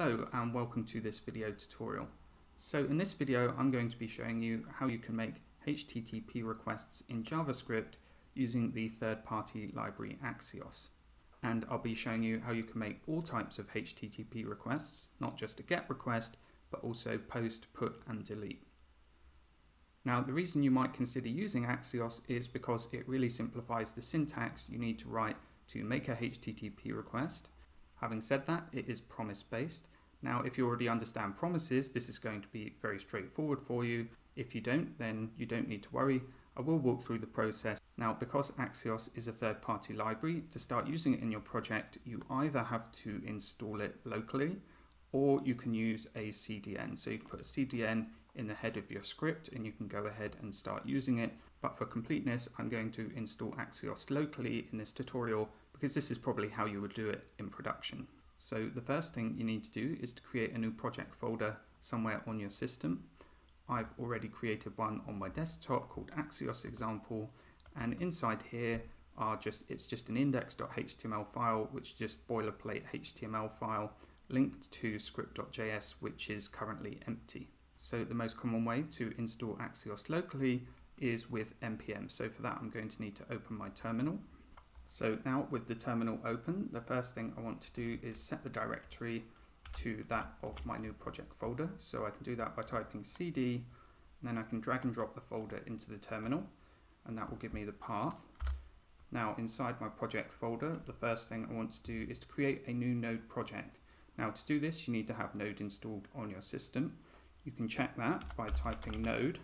Hello and welcome to this video tutorial. So in this video I'm going to be showing you how you can make HTTP requests in JavaScript using the third-party library Axios. And I'll be showing you how you can make all types of HTTP requests, not just a GET request, but also POST, PUT and DELETE. Now the reason you might consider using Axios is because it really simplifies the syntax you need to write to make a HTTP request Having said that, it is promise based. Now, if you already understand promises, this is going to be very straightforward for you. If you don't, then you don't need to worry. I will walk through the process. Now, because Axios is a third-party library, to start using it in your project, you either have to install it locally or you can use a CDN. So you put a CDN in the head of your script and you can go ahead and start using it. But for completeness, I'm going to install Axios locally in this tutorial because this is probably how you would do it in production. So the first thing you need to do is to create a new project folder somewhere on your system. I've already created one on my desktop called Axios example and inside here are just it's just an index.html file which is just boilerplate HTML file linked to script.js which is currently empty. So the most common way to install Axios locally is with npm. So for that I'm going to need to open my terminal so now with the terminal open, the first thing I want to do is set the directory to that of my new project folder. So I can do that by typing cd, and then I can drag and drop the folder into the terminal, and that will give me the path. Now inside my project folder, the first thing I want to do is to create a new node project. Now to do this, you need to have node installed on your system. You can check that by typing node,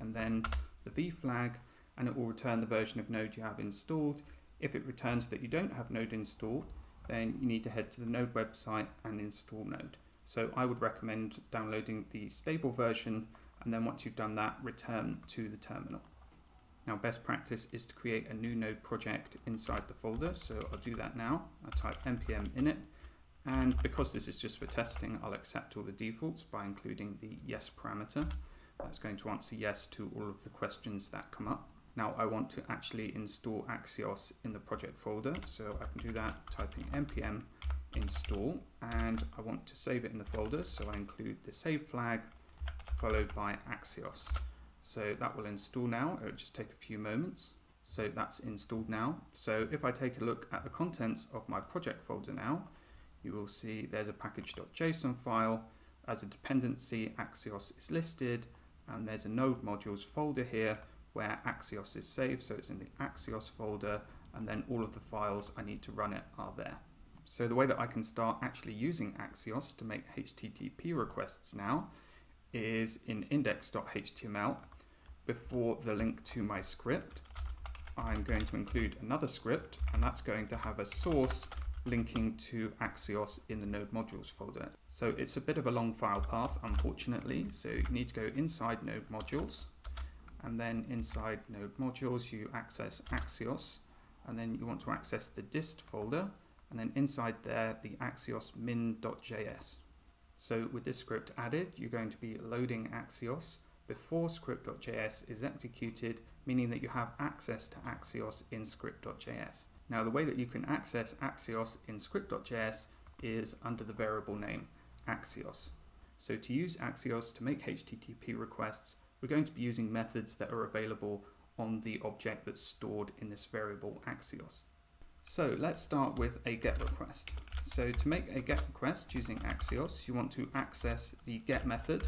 and then the v flag, and it will return the version of node you have installed. If it returns that you don't have Node installed, then you need to head to the Node website and install Node. So I would recommend downloading the stable version and then once you've done that, return to the terminal. Now best practice is to create a new node project inside the folder, so I'll do that now. I type npm init, and because this is just for testing, I'll accept all the defaults by including the yes parameter. That's going to answer yes to all of the questions that come up. Now I want to actually install Axios in the project folder, so I can do that typing npm install, and I want to save it in the folder, so I include the save flag followed by Axios. So that will install now, it'll just take a few moments. So that's installed now. So if I take a look at the contents of my project folder now, you will see there's a package.json file. As a dependency, Axios is listed, and there's a node modules folder here where Axios is saved. So it's in the Axios folder and then all of the files I need to run it are there. So the way that I can start actually using Axios to make HTTP requests now is in index.html before the link to my script. I'm going to include another script and that's going to have a source linking to Axios in the node modules folder. So it's a bit of a long file path unfortunately so you need to go inside node modules and then inside node modules you access Axios and then you want to access the dist folder and then inside there the Axios min.js. So with this script added you're going to be loading Axios before script.js is executed meaning that you have access to Axios in script.js. Now the way that you can access Axios in script.js is under the variable name Axios. So to use Axios to make HTTP requests we're going to be using methods that are available on the object that's stored in this variable Axios. So let's start with a GET request. So to make a GET request using Axios, you want to access the GET method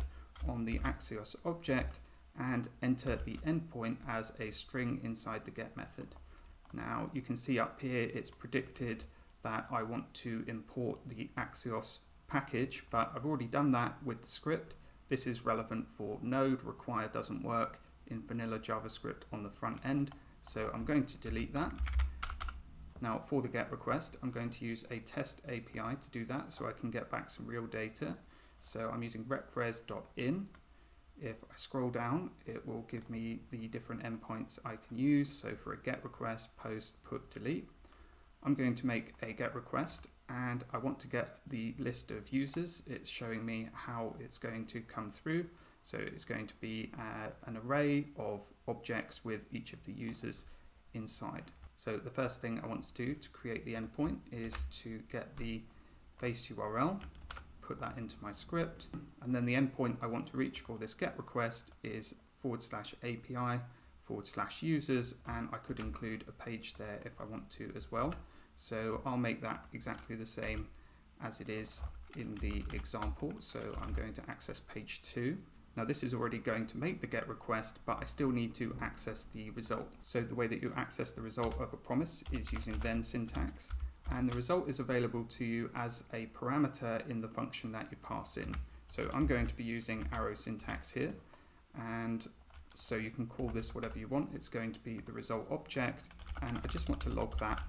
on the Axios object and enter the endpoint as a string inside the GET method. Now you can see up here it's predicted that I want to import the Axios package, but I've already done that with the script. This is relevant for Node, require doesn't work in vanilla JavaScript on the front end. So I'm going to delete that. Now for the GET request, I'm going to use a test API to do that so I can get back some real data. So I'm using reqres.in. If I scroll down, it will give me the different endpoints I can use. So for a GET request, post, put, delete. I'm going to make a GET request and I want to get the list of users. It's showing me how it's going to come through. So it's going to be uh, an array of objects with each of the users inside. So the first thing I want to do to create the endpoint is to get the base URL, put that into my script. And then the endpoint I want to reach for this GET request is forward slash API forward slash users, and I could include a page there if I want to as well. So I'll make that exactly the same as it is in the example. So I'm going to access page two. Now this is already going to make the GET request, but I still need to access the result. So the way that you access the result of a promise is using then syntax and the result is available to you as a parameter in the function that you pass in. So I'm going to be using arrow syntax here and so you can call this whatever you want. It's going to be the result object and I just want to log that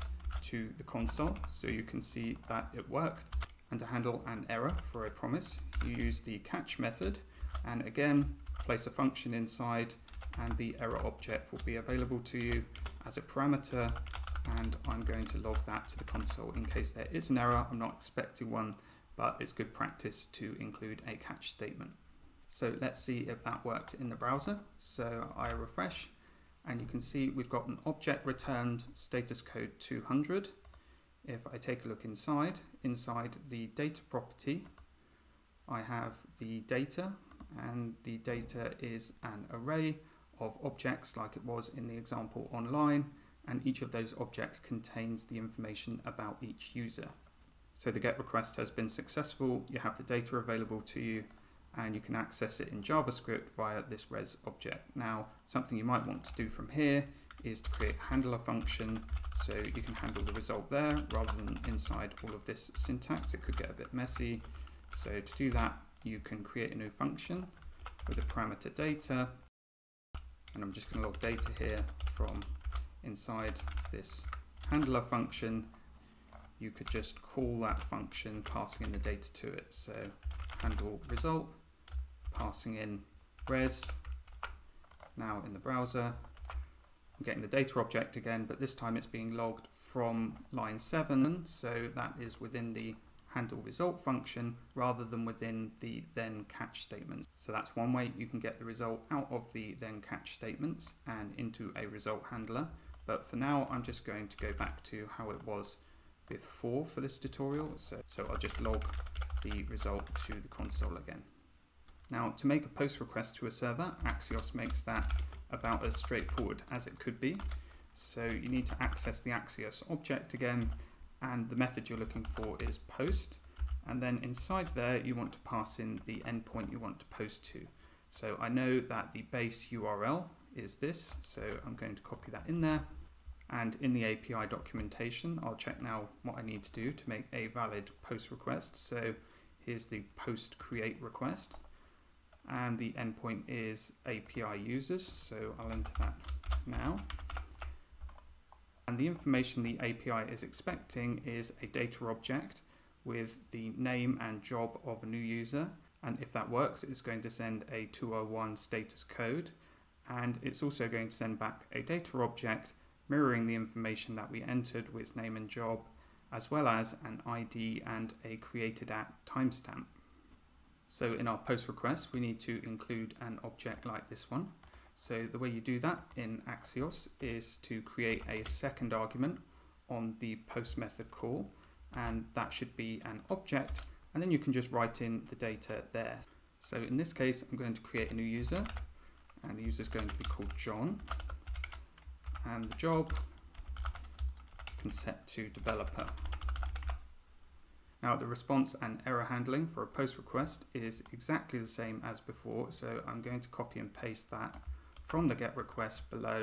to the console so you can see that it worked. And to handle an error for a promise, you use the catch method and again place a function inside and the error object will be available to you as a parameter and I'm going to log that to the console in case there is an error. I'm not expecting one, but it's good practice to include a catch statement. So let's see if that worked in the browser. So I refresh and you can see we've got an object returned status code 200. If I take a look inside, inside the data property, I have the data and the data is an array of objects like it was in the example online and each of those objects contains the information about each user. So the GET request has been successful, you have the data available to you, and you can access it in JavaScript via this res object. Now, something you might want to do from here is to create a handler function so you can handle the result there rather than inside all of this syntax. It could get a bit messy. So to do that, you can create a new function with a parameter data, and I'm just going to log data here from inside this handler function, you could just call that function passing in the data to it. So handle result, passing in res. Now in the browser, I'm getting the data object again, but this time it's being logged from line 7, so that is within the handle result function rather than within the then catch statements. So that's one way you can get the result out of the then catch statements and into a result handler. But for now, I'm just going to go back to how it was before for this tutorial. So, so I'll just log the result to the console again. Now, to make a post request to a server, Axios makes that about as straightforward as it could be. So you need to access the Axios object again, and the method you're looking for is post. And then inside there, you want to pass in the endpoint you want to post to. So I know that the base URL is this. So I'm going to copy that in there. And in the API documentation, I'll check now what I need to do to make a valid post request. So here's the post create request. And the endpoint is API users. So I'll enter that now. And the information the API is expecting is a data object with the name and job of a new user. And if that works, it's going to send a 201 status code and it's also going to send back a data object mirroring the information that we entered with name and job as well as an ID and a created at timestamp. So in our post request we need to include an object like this one. So the way you do that in Axios is to create a second argument on the post method call and that should be an object and then you can just write in the data there. So in this case I'm going to create a new user and the user is going to be called John and the job can set to developer. Now the response and error handling for a post request is exactly the same as before so I'm going to copy and paste that from the get request below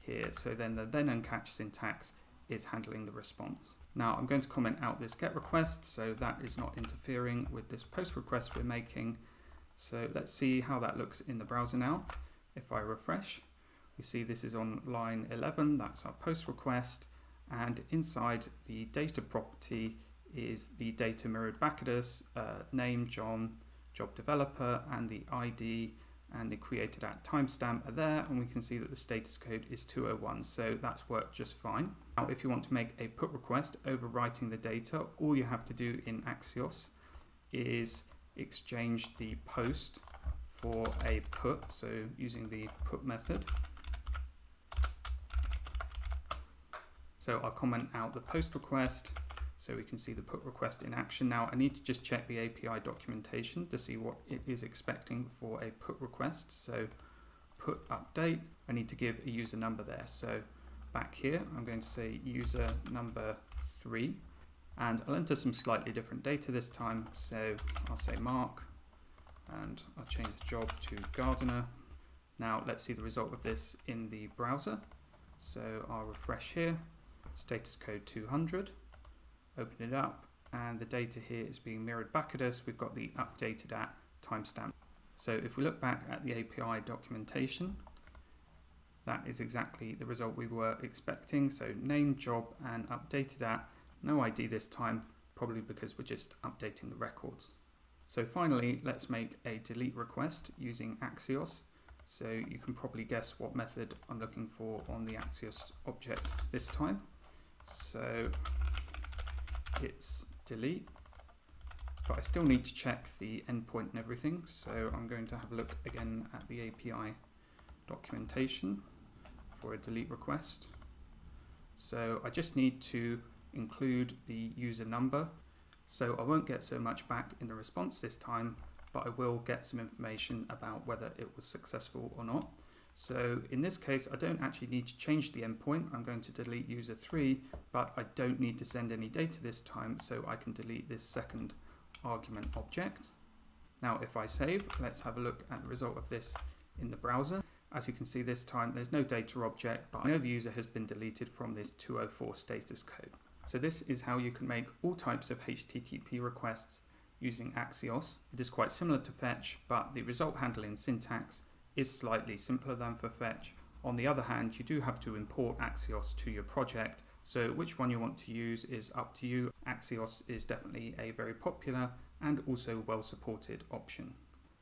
here so then the then and catch syntax is handling the response. Now I'm going to comment out this get request so that is not interfering with this post request we're making so let's see how that looks in the browser now. If I refresh, we see this is on line 11, that's our post request, and inside the data property is the data mirrored back at us, uh, name, John, job developer, and the ID and the created at timestamp are there, and we can see that the status code is 201, so that's worked just fine. Now, if you want to make a put request overwriting the data, all you have to do in Axios is exchange the post for a put, so using the put method. So I'll comment out the post request. So we can see the put request in action. Now I need to just check the API documentation to see what it is expecting for a put request. So put update, I need to give a user number there. So back here, I'm going to say user number three, and I'll enter some slightly different data this time. So I'll say Mark, and I'll change the job to gardener. Now let's see the result of this in the browser. So I'll refresh here, status code 200, open it up, and the data here is being mirrored back at us. We've got the updated at timestamp. So if we look back at the API documentation, that is exactly the result we were expecting. So name, job, and updated at. No ID this time, probably because we're just updating the records. So finally, let's make a delete request using Axios. So you can probably guess what method I'm looking for on the Axios object this time. So it's delete, but I still need to check the endpoint and everything. So I'm going to have a look again at the API documentation for a delete request. So I just need to include the user number. So I won't get so much back in the response this time, but I will get some information about whether it was successful or not. So in this case, I don't actually need to change the endpoint. I'm going to delete user 3, but I don't need to send any data this time, so I can delete this second argument object. Now if I save, let's have a look at the result of this in the browser. As you can see this time, there's no data object, but I know the user has been deleted from this 204 status code. So this is how you can make all types of HTTP requests using Axios. It is quite similar to Fetch, but the result handling syntax is slightly simpler than for Fetch. On the other hand, you do have to import Axios to your project, so which one you want to use is up to you. Axios is definitely a very popular and also well supported option.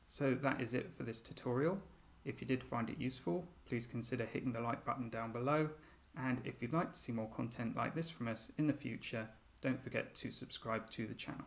So that is it for this tutorial. If you did find it useful, please consider hitting the like button down below. And if you'd like to see more content like this from us in the future, don't forget to subscribe to the channel.